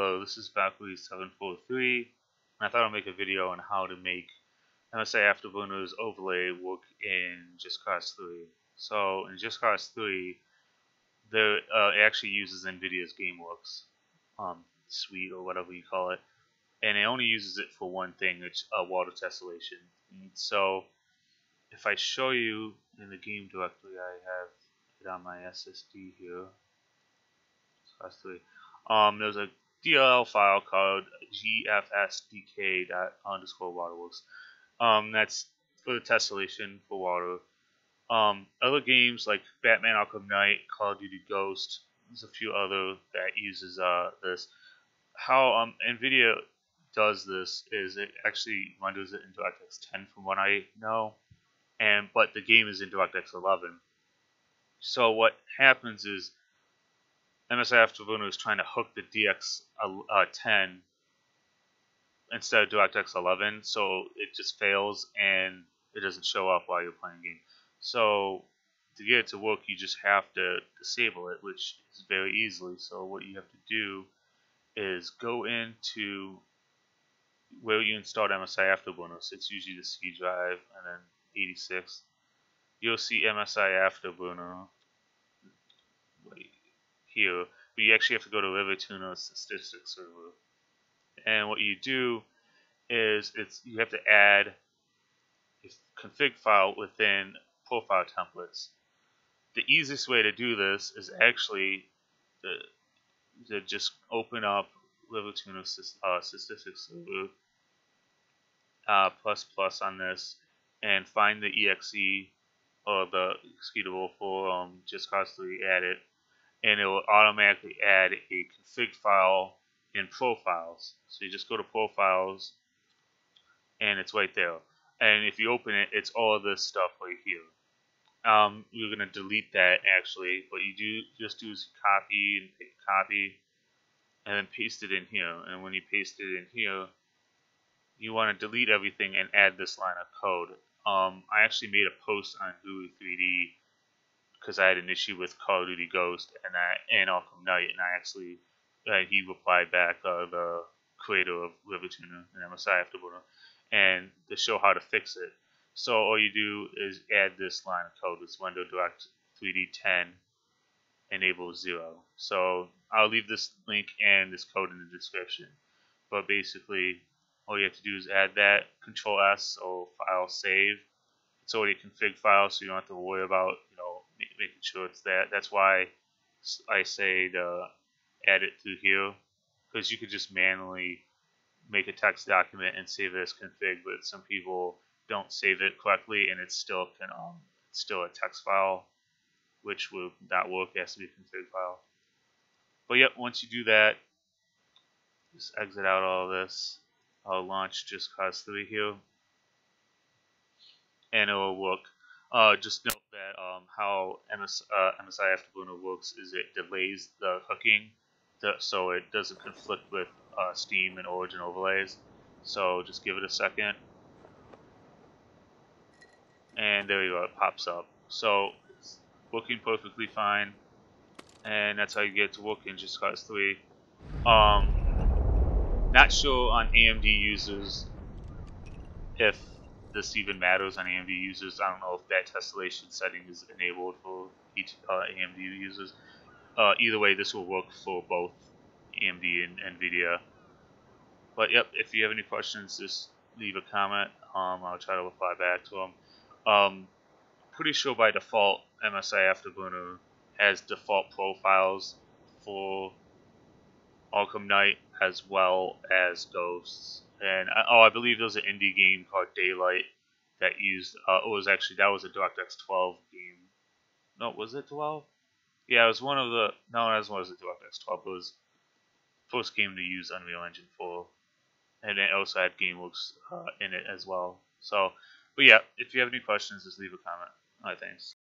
Hello, this is Valkyrie743, and I thought I'd make a video on how to make MSI Afterburner's overlay work in Just Cause 3. So, in Just Cause 3, there, uh, it actually uses NVIDIA's GameWorks um, suite, or whatever you call it, and it only uses it for one thing, it's a water tessellation. So, if I show you in the game directory, I have it on my SSD here. Cause 3. Um, there's a DLL file called gfsdk underscore WaveWorks. Um, that's for the tessellation for water. Um, other games like Batman Arkham Knight, Call of Duty Ghost, there's a few other that uses uh, this. How um, NVIDIA does this is it actually renders it in DirectX 10 from what I know, and but the game is in DirectX 11. So what happens is MSI Afterburner is trying to hook the DX uh, 10 instead of DirectX 11, so it just fails and it doesn't show up while you're playing game. So to get it to work, you just have to disable it, which is very easily. So what you have to do is go into where you installed MSI Afterburner. So it's usually the C drive and then 86. You'll see MSI Afterburner here, but you actually have to go to RivaTuner Statistics Server. And what you do is it's you have to add a config file within profile templates. The easiest way to do this is actually to, to just open up RivaTuner uh, Statistics Server uh, plus plus on this and find the exe or the executable for um, just cause 3 add it and it will automatically add a config file in profiles. So you just go to profiles and it's right there. And if you open it, it's all this stuff right here. Um, we're going to delete that actually, but you do just do is copy and copy and then paste it in here. And when you paste it in here, you want to delete everything and add this line of code. Um, I actually made a post on Google 3D because I had an issue with Call of Duty Ghost and I, and Arkham Knight, and I actually uh, he replied back, uh, the creator of RivaTuner and MSI Afterburner, and to show how to fix it. So all you do is add this line of code, this window direct 3D10 enable 0. So I'll leave this link and this code in the description. But basically, all you have to do is add that, Control S, or file save. It's already a config file, so you don't have to worry about making sure it's that. That's why I say to add it through here because you could just manually make a text document and save it as config, but some people don't save it correctly and it's still can um it's still a text file, which will not work. It has to be a config file. But yep, once you do that, just exit out all this. I'll launch just cause 3 here and it will work. Uh, just note that um, how MS, uh, MSI Afterburner works is it delays the hooking, so it doesn't conflict with uh, Steam and Origin overlays. So just give it a second, and there you go, it pops up. So it's working perfectly fine, and that's how you get to work in Just Cause 3. Um, not sure on AMD users if this even matters on AMD users. I don't know if that tessellation setting is enabled for each uh, AMD users. Uh, either way, this will work for both AMD and NVIDIA. But yep, if you have any questions, just leave a comment. Um, I'll try to reply back to them. Um, pretty sure by default, MSI Afterburner has default profiles for Arkham Knight as well as Ghosts. And uh, oh, I believe there was an indie game called Daylight that used. Uh, it was actually that was a DirectX 12 game. No, was it 12? Yeah, it was one of the. No, it wasn't DirectX 12. It was first game to use Unreal Engine 4, and it also had GameWorks uh, in it as well. So, but yeah, if you have any questions, just leave a comment. Alright, thanks.